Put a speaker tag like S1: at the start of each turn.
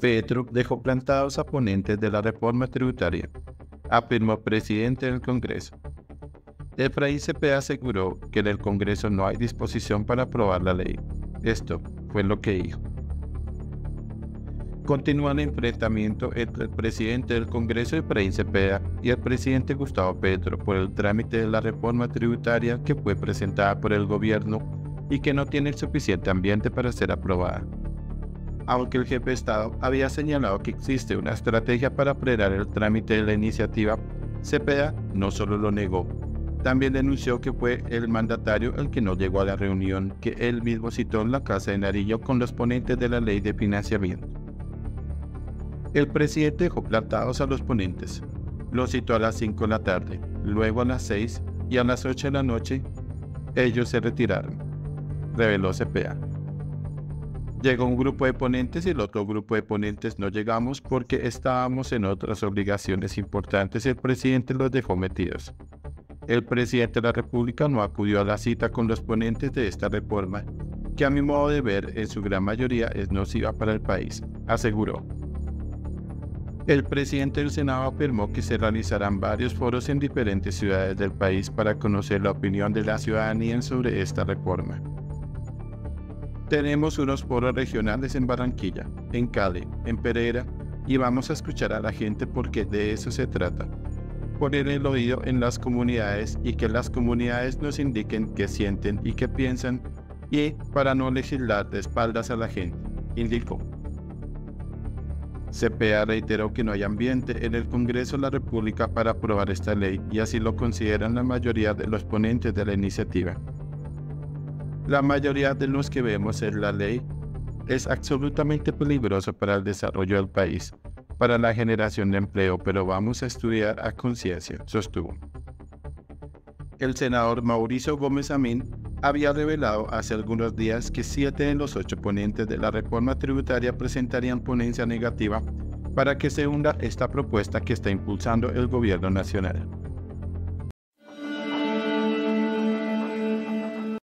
S1: Petro dejó plantados a ponentes de la reforma tributaria, afirmó presidente del Congreso. Efraín Cepeda aseguró que en el Congreso no hay disposición para aprobar la ley. Esto fue lo que dijo. Continúa el enfrentamiento entre el presidente del Congreso Efraín Cepeda y el presidente Gustavo Petro por el trámite de la reforma tributaria que fue presentada por el gobierno y que no tiene el suficiente ambiente para ser aprobada. Aunque el jefe de Estado había señalado que existe una estrategia para frenar el trámite de la iniciativa, Cepeda no solo lo negó, también denunció que fue el mandatario el que no llegó a la reunión que él mismo citó en la Casa de Narillo con los ponentes de la ley de financiamiento. El presidente dejó plantados a los ponentes. Lo citó a las 5 de la tarde, luego a las 6 y a las 8 de la noche. Ellos se retiraron, reveló CPA. Llegó un grupo de ponentes y el otro grupo de ponentes no llegamos porque estábamos en otras obligaciones importantes el presidente los dejó metidos el presidente de la República no acudió a la cita con los ponentes de esta reforma, que a mi modo de ver en su gran mayoría es nociva para el país, aseguró. El presidente del Senado afirmó que se realizarán varios foros en diferentes ciudades del país para conocer la opinión de la ciudadanía sobre esta reforma. Tenemos unos foros regionales en Barranquilla, en Cali, en Pereira, y vamos a escuchar a la gente porque de eso se trata, poner el oído en las comunidades y que las comunidades nos indiquen qué sienten y qué piensan y para no legislar de espaldas a la gente, indicó. CPA reiteró que no hay ambiente en el Congreso de la República para aprobar esta ley y así lo consideran la mayoría de los ponentes de la iniciativa. La mayoría de los que vemos en la ley es absolutamente peligroso para el desarrollo del país, para la generación de empleo, pero vamos a estudiar a conciencia, sostuvo. El senador Mauricio Gómez Amín había revelado hace algunos días que siete de los ocho ponentes de la reforma tributaria presentarían ponencia negativa para que se hunda esta propuesta que está impulsando el gobierno nacional.